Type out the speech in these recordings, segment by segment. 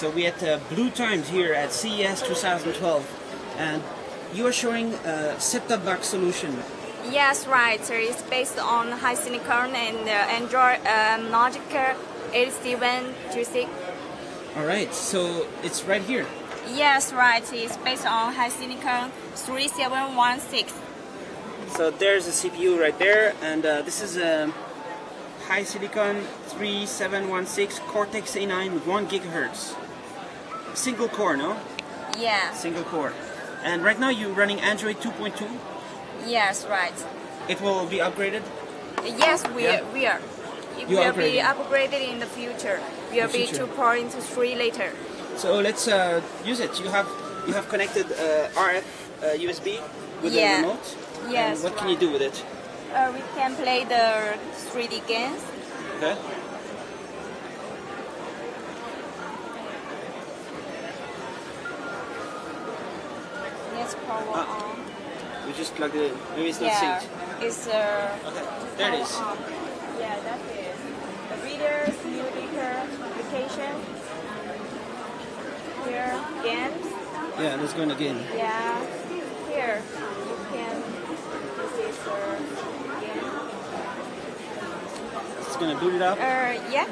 So we at uh, Blue Times here at CES 2012, and you are showing a set-top box solution. Yes, right. So it's based on HiSilicon and uh, Android um, Logic 8726. All right, so it's right here. Yes, right. It's based on HiSilicon 3716. So there's a CPU right there, and uh, this is a HiSilicon 3716 Cortex A9 with 1 gigahertz. Single core, no? Yeah. Single core. And right now you're running Android 2.2. Yes, right. It will be upgraded. Yes, we Yeah. we are. It You will upgraded. be upgraded in the future. We will be 2.3 later. So let's uh, use it. You have you have connected uh, RF uh, USB with Yeah. the remote. Yes, And what can you do with it? Uh, we can play the 3D games. Okay. Let's power Ah. on. We just plugged it in. Maybe it's not Yeah, synced. it's uh, Okay. There it is. on. Yeah, that is the readers, new reader application. Here, games. Yeah, let's go in again. Yeah, here you can. This is uh, game. It's gonna boot it up. Uh, yeah.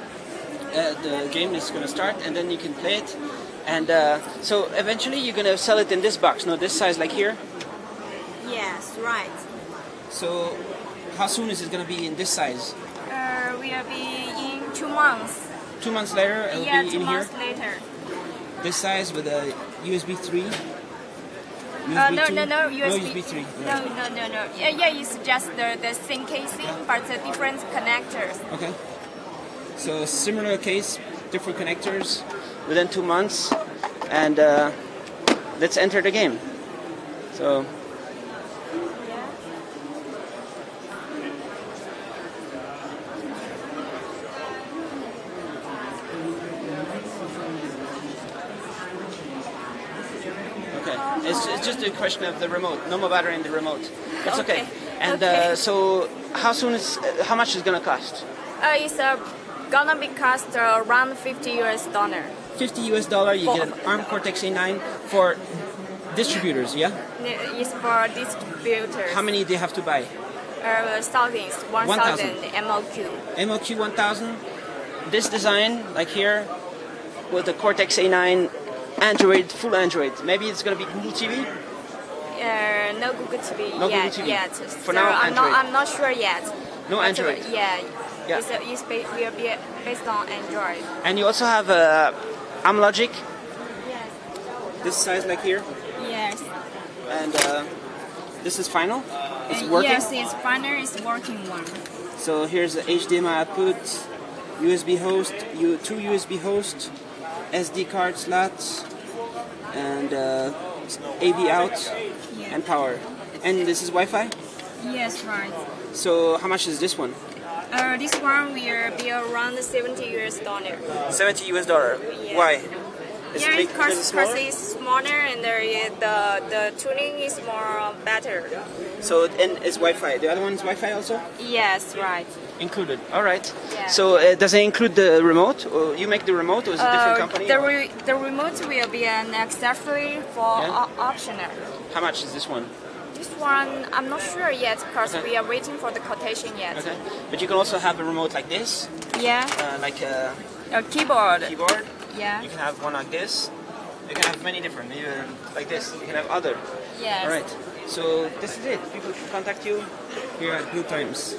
Uh, the game is gonna start, and then you can play it. And uh, so eventually you're gonna sell it in this box, no, this size like here. Yes, right. So how soon is it gonna be in this size? Uh, will be in two months. Two months later, it'll yeah, be two in here. months later. This size with a USB 3. USB Uh, no, 2? no, no, No USB. USB 3. No, no, no, no. Yeah, yeah, it's just the, the same casing, but the different connectors. Okay. So similar case, different connectors within two months, and uh, let's enter the game. So okay, it's, it's just a question of the remote. No more battery in the remote. That's okay. Okay. And Okay. Uh, so how soon is uh, how much is gonna cost? Uh, it's uh, gonna be cost around 50 US dollar. 50 US dollar. You get an ARM Cortex A9 for distributors. Yeah. It's for distributors. How many do you have to buy? Uh, thousands, 1,000 1,000. MOQ. MOQ 1000. This design, like here, with the Cortex A9 Android, full Android. Maybe it's gonna be Google TV. Uh, no Google TV No Google. TV. Yet. For so now, I'm not. I'm not sure yet. No But, uh, Android. yeah. Yeah. It's, uh, it's ba- will be based on Android. And you also have a Amlogic, Yes. this size like here, Yes. and uh, this is final. It's Uh, working. Yes, it's final. It's working one. So here's the HDMI output, USB host, U- two USB hosts, SD card slots, and uh, AV out Yeah. and power. And this is Wi-Fi. Yes, right. So how much is this one? Uh, this one will be around 70 US dollar. 70 US dollar. Yeah. Why? Is yeah, it because it's smaller? and is- the the tuning is more better. So and it's Wi-Fi. The other one is Wi-Fi also Yes, right. included. All right. Yeah. So uh, does it include the remote? Or you make the remote, or is it a different Uh, company? the re- the remote will be an accessory for Yeah. o- optional. How much is this one? This one I'm not sure yet because Okay. we are waiting for the quotation yet. Okay. But you can also have a remote like this, Yeah, uh, like a a keyboard. keyboard. Yeah. You can have one like this. You can have many different, even like this. You can have other. Yes. All right. So this is it. People can contact you here at Blue Times.